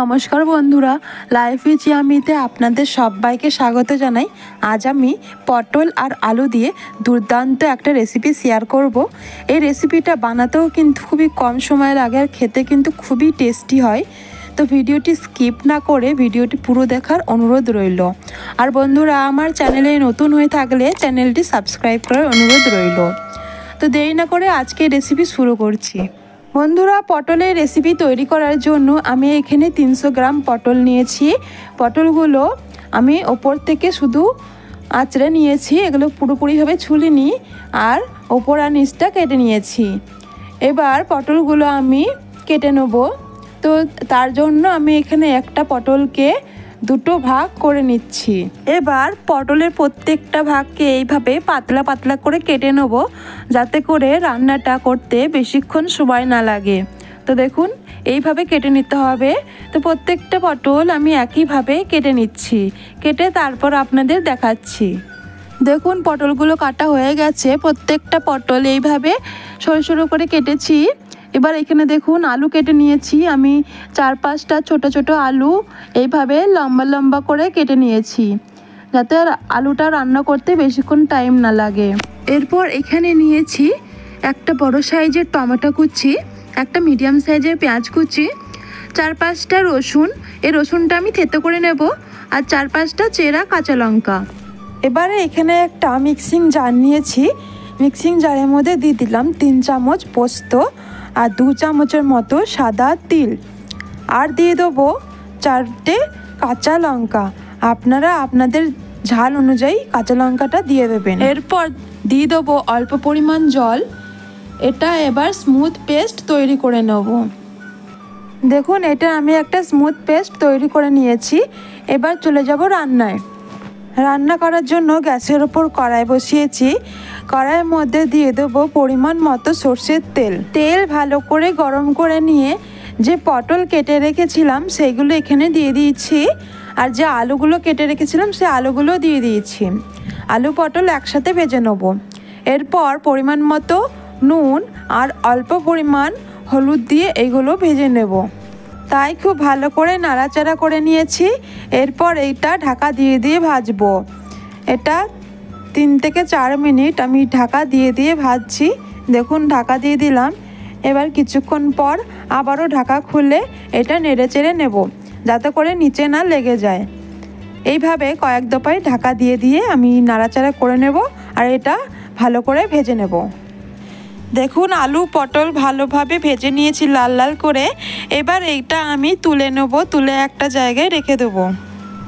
নমস্কার বন্ধুরা life is ইয়ামিতে আপনাদের সবাইকে স্বাগত জানাই। আজ আমি পটল আর আলু দিয়ে দুর্দান্ত একটা রেসিপি শেয়ার করব। এই রেসিপিটা বানাতেও কিন্তু খুবই কম সময় লাগে আর খেতে কিন্তু খুবই টেস্টি হয়। তো ভিডিওটি স্কিপ না করে ভিডিওটি পুরো দেখার অনুরোধ রইল। আর বন্ধুরা, আমার চ্যানেলে নতুন হয়ে থাকলে চ্যানেলটি সাবস্ক্রাইব করার অনুরোধ রইল। তো দেরি না করে আজকে রেসিপি শুরু করছি। বন্ধুরা, পটলের রেসিপি তৈরি করার জন্য আমি এখানে তিনশো গ্রাম পটল নিয়েছি। পটলগুলো আমি ওপর থেকে শুধু আঁচড়ে নিয়েছি, এগুলো পুরোপুরিভাবে ছুলিনি আর ওপর আর নিচটা কেটে নিয়েছি। এবার পটলগুলো আমি কেটে নেব। তো তার জন্য আমি এখানে একটা পটলকে দুটো ভাগ করে নিচ্ছি। এবার পটলের প্রত্যেকটা ভাগকে এইভাবে পাতলা পাতলা করে কেটে নেব, যাতে করে রান্নাটা করতে বেশিক্ষণ সময় না লাগে। তো দেখুন, এইভাবে কেটে নিতে হবে। তো প্রত্যেকটা পটল আমি একইভাবে কেটে নিচ্ছি। কেটে তারপর আপনাদের দেখাচ্ছি। দেখুন, পটলগুলো কাটা হয়ে গেছে। প্রত্যেকটা পটল এইভাবে সরু সরু করে কেটেছি। এবার এখানে দেখুন আলু কেটে নিয়েছি। আমি চার পাঁচটা ছোট ছোট আলু এইভাবে লম্বা লম্বা করে কেটে নিয়েছি যাতে আলুটা রান্না করতে বেশিক্ষণ টাইম না লাগে। এরপর এখানে নিয়েছি একটা বড় সাইজের টমেটো কুচি, একটা মিডিয়াম সাইজের পেঁয়াজ কুচি চার পাঁচটা রসুন। এই রসুনটা আমি থেতো করে নেব আর চার পাঁচটা চেরা কাঁচা লঙ্কা। এবারে এখানে একটা মিক্সিং জার নিয়েছি। মিক্সিং জারের মধ্যে দিয়ে দিলাম তিন চামচ পোস্ত আর দু চামচের মতো সাদা তিল। আর দিয়ে দেবো চারটে কাঁচা লঙ্কা। আপনারা আপনাদের ঝাল অনুযায়ী কাঁচা লঙ্কাটা দিয়ে দেবেন। এরপর দিয়ে দেবো অল্প পরিমাণ জল। এটা এবার স্মুথ পেস্ট তৈরি করে নেব। দেখুন, এটা আমি একটা স্মুথ পেস্ট তৈরি করে নিয়েছি। এবার চলে যাব রান্নায়। রান্না করার জন্য গ্যাসের ওপর কড়াই বসিয়েছি। কড়াইয়ের মধ্যে দিয়ে দেবো পরিমাণ মতো সর্ষের তেল। তেল ভালো করে গরম করে নিয়ে যে পটল কেটে রেখেছিলাম সেইগুলো এখানে দিয়ে দিয়েছি। আর যে আলুগুলো কেটে রেখেছিলাম সে আলুগুলো দিয়ে দিয়েছি। আলু পটল একসাথে ভেজে নেব। এরপর পরিমাণ মতো নুন আর অল্প পরিমাণ হলুদ দিয়ে এইগুলো ভেজে নেব। তাই খুব ভালো করে নাড়াচাড়া করে নিয়েছি। এরপর এইটা ঢাকা দিয়ে দিয়ে ভাজবো। এটা তিন থেকে চার মিনিট আমি ঢাকা দিয়ে দিয়ে ভাজছি। দেখুন, ঢাকা দিয়ে দিলাম। এবার কিছুক্ষণ পর আবারও ঢাকা খুলে এটা নেড়ে চেড়ে নেব, যাতে করে নিচে না লেগে যায়। এইভাবে কয়েক দফায় ঢাকা দিয়ে দিয়ে আমি নাড়াচাড়া করে নেব আর এটা ভালো করে ভেজে নেব। দেখুন, আলু, পটল ভালোভাবে ভেজে নিয়েছি লাল লাল করে। এবার এইটা আমি তুলে নেব, তুলে একটা জায়গায় রেখে দেবো।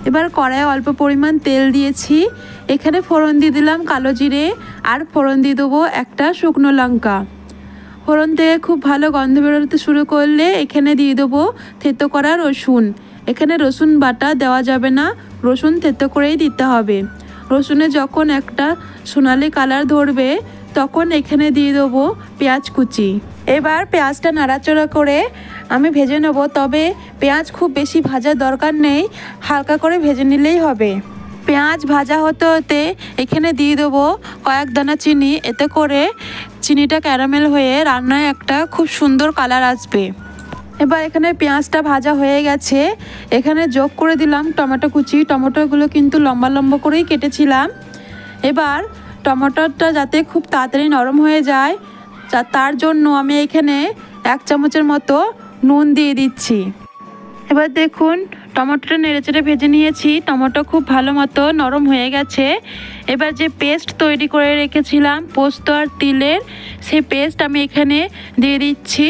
এবার কড়াইয়ে অল্প পরিমাণ তেল দিয়েছি। এখানে ফোড়ন দিয়ে দিলাম কালো জিরে, আর ফোড়ন দিয়ে দেবো একটা শুকনো লঙ্কা। ফোড়ন থেকে খুব ভালো গন্ধ বেরোতে শুরু করলে এখানে দিয়ে দেবো থেতো করা রসুন। এখানে রসুন বাটা দেওয়া যাবে না, রসুন থেতো করেই দিতে হবে। রসুনে যখন একটা সোনালি কালার ধরবে তখন এখানে দিয়ে দেবো পেঁয়াজ কুচি। এবার পেঁয়াজটা নাড়াচড়া করে আমি ভেজে নেব, তবে পেঁয়াজ খুব বেশি ভাজার দরকার নেই, হালকা করে ভেজে নিলেই হবে। পেঁয়াজ ভাজা হতে হতে এখানে দিয়ে দেবো কয়েক দানা চিনি, এতে করে চিনিটা ক্যারামেল হয়ে রান্নায় একটা খুব সুন্দর কালার আসবে। এবার এখানে পেঁয়াজটা ভাজা হয়ে গেছে। এখানে যোগ করে দিলাম টমেটো কুচি। টমেটোগুলো কিন্তু লম্বা লম্বা করেই কেটেছিলাম। এবার টমেটোটা যাতে খুব তাড়াতাড়ি নরম হয়ে যায় তার জন্য আমি এখানে এক চামচের মতো নুন দিয়ে দিচ্ছি। এবার দেখুন, টমেটোটা নেড়েচেড়ে ভেজে নিয়েছি। টমেটো খুব ভালো মতো নরম হয়ে গেছে। এবার যে পেস্ট তৈরি করে রেখেছিলাম, পোস্ত আর তিলের, সেই পেস্ট আমি এখানে দিয়ে দিচ্ছি।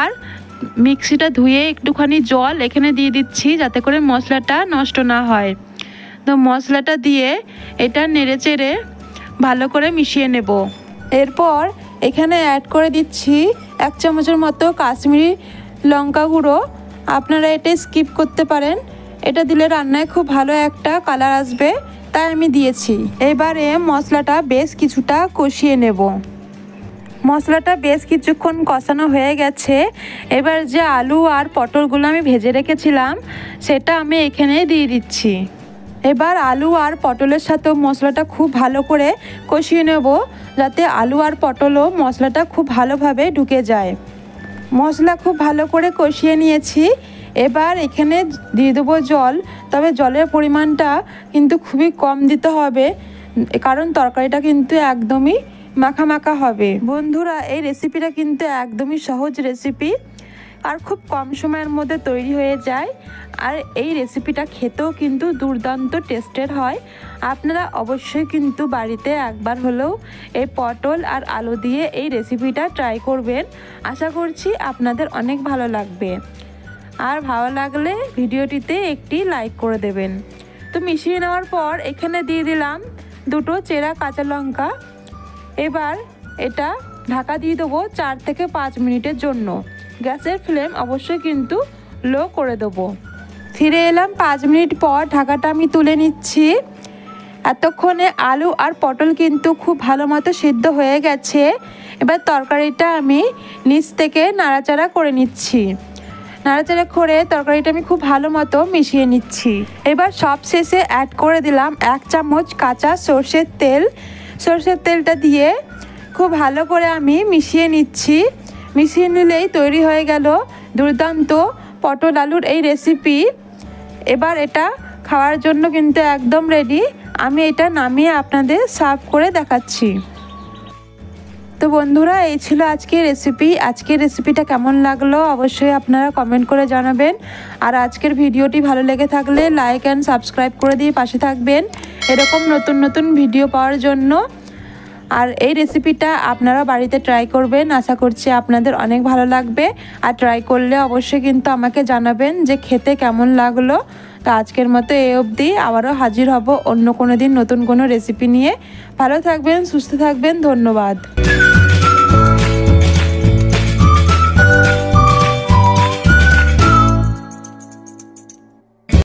আর মিক্সিটা ধুয়ে একটুখানি জল এখানে দিয়ে দিচ্ছি, যাতে করে মশলাটা নষ্ট না হয়। তো মশলাটা দিয়ে এটা নেড়েচেড়ে ভালো করে মিশিয়ে নেব। এরপর এখানে অ্যাড করে দিচ্ছি এক চামচের মতো কাশ্মীরি লঙ্কা গুঁড়ো। আপনারা এটা স্কিপ করতে পারেন। এটা দিলে রান্নায় খুব ভালো একটা কালার আসবে, তাই আমি দিয়েছি। এবারে মশলাটা বেশ কিছুটা কষিয়ে নেব। মশলাটা বেশ কিছুক্ষণ কষানো হয়ে গেছে। এবার যে আলু আর পটলগুলো আমি ভেজে রেখেছিলাম, সেটা আমি এখানে দিয়ে দিচ্ছি। এবার আলু আর পটলের সাথেও মশলাটা খুব ভালো করে কষিয়ে নেব, যাতে আলু আর পটলও মশলাটা খুব ভালোভাবে ঢুকে যায়। মশলা খুব ভালো করে কষিয়ে নিয়েছি। এবার এখানে দিয়ে দেবো জল, তবে জলের পরিমাণটা কিন্তু খুবই কম দিতে হবে, কারণ তরকারিটা কিন্তু একদমই মাখা মাখা হবে। বন্ধুরা, এই রেসিপিটা কিন্তু একদমই সহজ রেসিপি আর খুব কম সময়ের মধ্যে তৈরি হয়ে যায়। আর এই রেসিপিটা খেতেও কিন্তু দুর্দান্ত টেস্টের হয়। আপনারা অবশ্যই কিন্তু বাড়িতে একবার হলেও এই পটল আর আলু দিয়ে এই রেসিপিটা ট্রাই করবেন। আশা করছি আপনাদের অনেক ভালো লাগবে। আর ভালো লাগলে ভিডিওটিতে একটি লাইক করে দেবেন। তো মিশিয়ে নেওয়ার পর এখানে দিয়ে দিলাম দুটো চেরা কাঁচা লঙ্কা। এবার এটা ঢাকা দিয়ে দেবো চার থেকে পাঁচ মিনিটের জন্য। গ্যাসের ফ্লেম অবশ্যই কিন্তু লো করে দেবো। ফিরে এলাম পাঁচ মিনিট পর, ঢাকাটা আমি তুলে নিচ্ছি। এতক্ষণে আলু আর পটল কিন্তু খুব ভালো মতো সিদ্ধ হয়ে গেছে। এবার তরকারিটা আমি নিচ থেকে নাড়াচাড়া করে নিচ্ছি। নাড়াচাড়া করে তরকারিটা আমি খুব ভালো মতো মিশিয়ে নিচ্ছি। এবার সব শেষে অ্যাড করে দিলাম এক চামচ কাঁচা সর্ষের তেল। সর্ষের তেলটা দিয়ে খুব ভালো করে আমি মিশিয়ে নিচ্ছি। মিশিয়ে নিলেই তৈরি হয়ে গেল দুর্দান্ত পটল আলুর এই রেসিপি এবার এটা খাওয়ার জন্য কিন্তু একদম রেডি আমি এটা নামিয়ে আপনাদের সার্ভ করে দেখাচ্ছি। তো বন্ধুরা, এই ছিল আজকের রেসিপি আজকের রেসিপিটা কেমন লাগল অবশ্যই আপনারা কমেন্ট করে জানাবেন। আর আজকের ভিডিওটি ভালো লেগে থাকলে লাইক অ্যান্ড সাবস্ক্রাইব করে দিয়ে পাশে থাকবেন। এরকম নতুন নতুন ভিডিও পাওয়ার জন্য আর এই রেসিপিটা আপনারা বাড়িতে ট্রাই করবেন। আশা করছি আপনাদের অনেক ভালো লাগবে। আর ট্রাই করলে অবশ্যই কিন্তু আমাকে জানাবেন যে খেতে কেমন লাগল। তো আজকের মতো এ অবধি। আবারও হাজির হব অন্য কোনো দিন নতুন কোনো রেসিপি নিয়ে। ভালো থাকবেন, সুস্থ থাকবেন। ধন্যবাদ।